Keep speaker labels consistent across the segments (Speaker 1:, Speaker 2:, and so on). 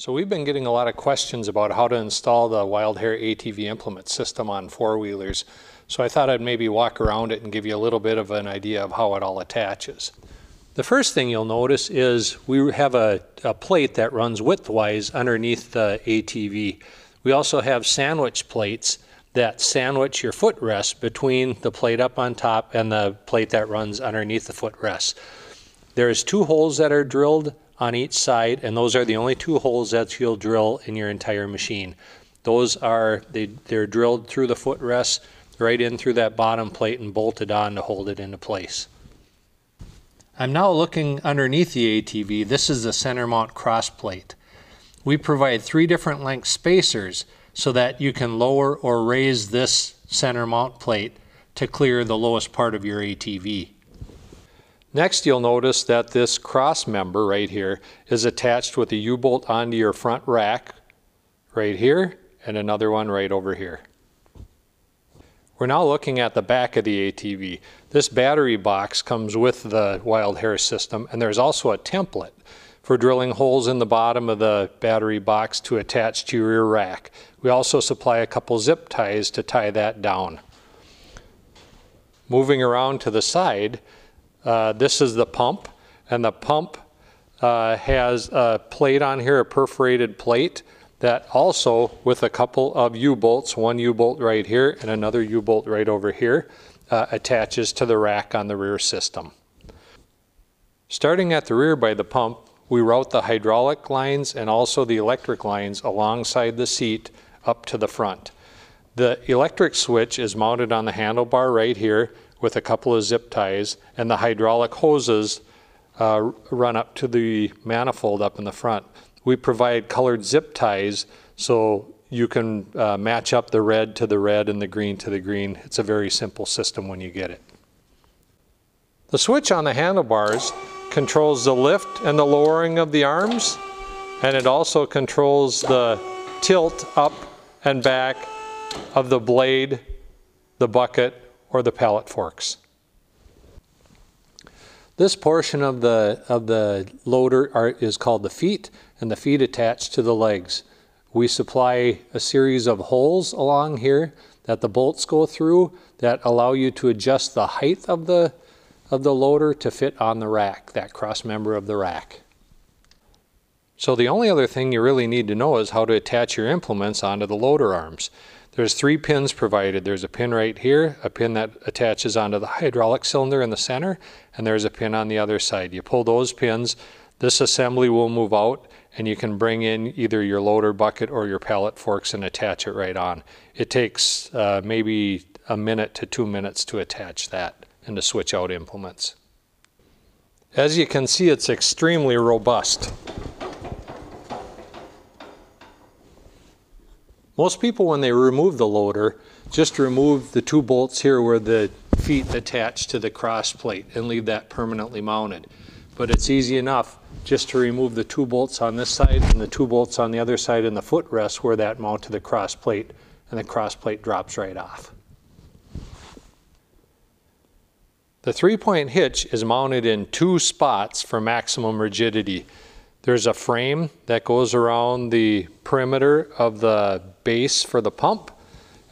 Speaker 1: So we've been getting a lot of questions about how to install the Wild Hare ATV implement system on four-wheelers. So I thought I'd maybe walk around it and give you a little bit of an idea of how it all attaches. The first thing you'll notice is we have a, a plate that runs widthwise underneath the ATV. We also have sandwich plates that sandwich your footrest between the plate up on top and the plate that runs underneath the footrest. There's two holes that are drilled on each side, and those are the only two holes that you'll drill in your entire machine. Those are, they, they're drilled through the footrest, right in through that bottom plate and bolted on to hold it into place. I'm now looking underneath the ATV. This is the center mount cross plate. We provide three different length spacers so that you can lower or raise this center mount plate to clear the lowest part of your ATV. Next, you'll notice that this cross member right here is attached with a U-bolt onto your front rack right here and another one right over here. We're now looking at the back of the ATV. This battery box comes with the Wild Hare system and there's also a template for drilling holes in the bottom of the battery box to attach to your rear rack. We also supply a couple zip ties to tie that down. Moving around to the side, uh, this is the pump, and the pump uh, has a plate on here, a perforated plate, that also, with a couple of U-bolts, one U-bolt right here and another U-bolt right over here, uh, attaches to the rack on the rear system. Starting at the rear by the pump, we route the hydraulic lines and also the electric lines alongside the seat up to the front. The electric switch is mounted on the handlebar right here with a couple of zip ties, and the hydraulic hoses uh, run up to the manifold up in the front. We provide colored zip ties so you can uh, match up the red to the red and the green to the green. It's a very simple system when you get it. The switch on the handlebars controls the lift and the lowering of the arms, and it also controls the tilt up and back of the blade, the bucket, or the pallet forks. This portion of the, of the loader are, is called the feet, and the feet attach to the legs. We supply a series of holes along here that the bolts go through that allow you to adjust the height of the, of the loader to fit on the rack, that cross member of the rack. So the only other thing you really need to know is how to attach your implements onto the loader arms. There's three pins provided. There's a pin right here, a pin that attaches onto the hydraulic cylinder in the center, and there's a pin on the other side. You pull those pins, this assembly will move out, and you can bring in either your loader bucket or your pallet forks and attach it right on. It takes uh, maybe a minute to two minutes to attach that and to switch out implements. As you can see, it's extremely robust. Most people, when they remove the loader, just remove the two bolts here where the feet attach to the cross plate and leave that permanently mounted. But it's easy enough just to remove the two bolts on this side and the two bolts on the other side and the footrest where that mount to the cross plate and the cross plate drops right off. The three-point hitch is mounted in two spots for maximum rigidity. There's a frame that goes around the perimeter of the base for the pump,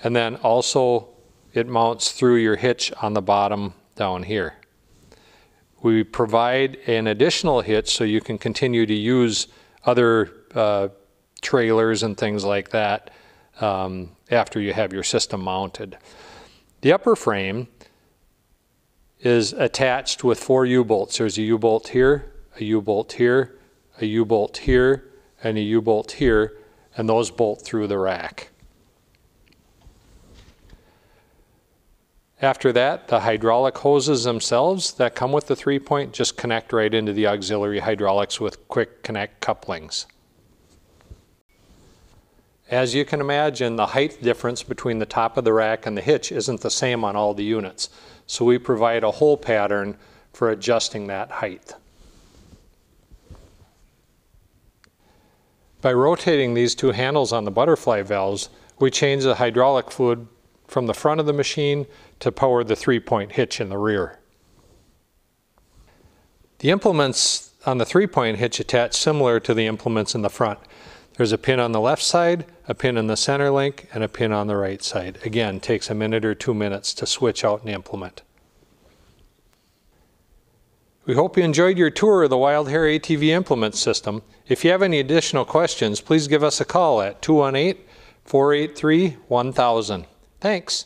Speaker 1: and then also it mounts through your hitch on the bottom down here. We provide an additional hitch so you can continue to use other uh, trailers and things like that um, after you have your system mounted. The upper frame is attached with four U-bolts. There's a U-bolt here, a U-bolt here, a U-bolt here, and a U-bolt here, and those bolt through the rack. After that, the hydraulic hoses themselves that come with the three-point just connect right into the auxiliary hydraulics with quick connect couplings. As you can imagine, the height difference between the top of the rack and the hitch isn't the same on all the units. So we provide a hole pattern for adjusting that height. By rotating these two handles on the butterfly valves, we change the hydraulic fluid from the front of the machine to power the three-point hitch in the rear. The implements on the three-point hitch attach similar to the implements in the front. There's a pin on the left side, a pin in the center link, and a pin on the right side. Again, takes a minute or two minutes to switch out an implement. We hope you enjoyed your tour of the Wild Hare ATV implement system. If you have any additional questions, please give us a call at 218 483 1000. Thanks.